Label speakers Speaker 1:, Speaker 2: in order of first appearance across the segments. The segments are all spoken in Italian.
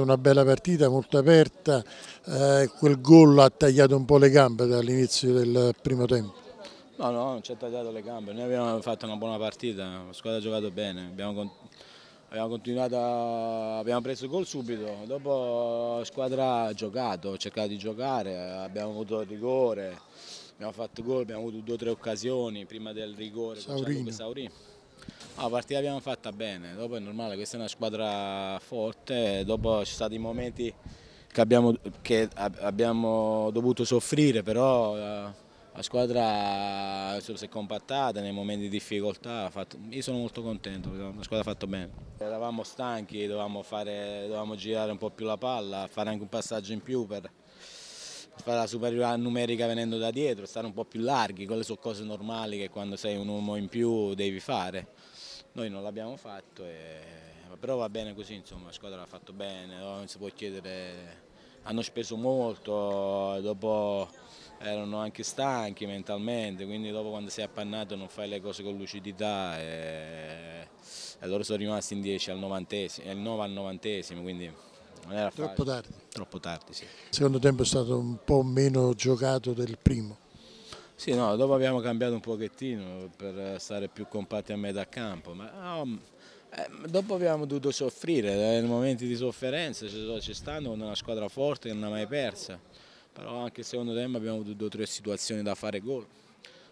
Speaker 1: Una bella partita, molto aperta, eh, quel gol ha tagliato un po' le gambe dall'inizio del primo tempo.
Speaker 2: No, no, non ci ha tagliato le gambe, noi abbiamo fatto una buona partita, la squadra ha giocato bene, abbiamo, abbiamo continuato, a, abbiamo preso il gol subito, dopo la squadra ha giocato, ha cercato di giocare, abbiamo avuto il rigore, abbiamo fatto gol, abbiamo avuto due o tre occasioni prima del rigore
Speaker 1: Saurino.
Speaker 2: Saurino. La partita l'abbiamo fatta bene, dopo è normale, questa è una squadra forte, dopo ci sono stati momenti che abbiamo, che abbiamo dovuto soffrire, però la squadra si è compattata nei momenti di difficoltà, io sono molto contento, la squadra ha fatto bene. Eravamo stanchi, dovevamo, fare, dovevamo girare un po' più la palla, fare anche un passaggio in più per fare la superiorità numerica venendo da dietro, stare un po' più larghi, quelle sono cose normali che quando sei un uomo in più devi fare. Noi non l'abbiamo fatto, e... però va bene così, insomma, la squadra l'ha fatto bene, non si può chiedere, hanno speso molto, dopo erano anche stanchi mentalmente, quindi dopo quando sei appannato non fai le cose con lucidità e, e loro sono rimasti in 10 al 90 il 9 al 90 quindi non era
Speaker 1: Troppo
Speaker 2: facile.
Speaker 1: tardi.
Speaker 2: Troppo tardi, sì.
Speaker 1: Il secondo tempo è stato un po' meno giocato del primo.
Speaker 2: Sì, no, dopo abbiamo cambiato un pochettino per stare più compatti a metà campo, ma no, eh, dopo abbiamo dovuto soffrire, nei momenti di sofferenza ci stanno con una squadra forte che non ha mai persa, però anche il secondo tempo abbiamo avuto tre situazioni da fare gol.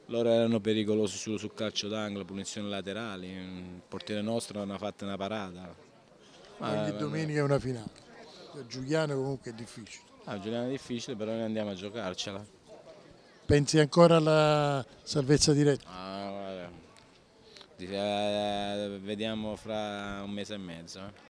Speaker 2: Loro erano pericolosi sul, sul calcio d'angolo, punizioni laterali, il portiere nostro non ha fatto una parata.
Speaker 1: Ogni domenica è una finale. Giuliano comunque è difficile.
Speaker 2: Ah, Giuliano è difficile, però noi andiamo a giocarcela.
Speaker 1: Pensi ancora alla salvezza diretta?
Speaker 2: Ah, guarda, vediamo fra un mese e mezzo. Eh.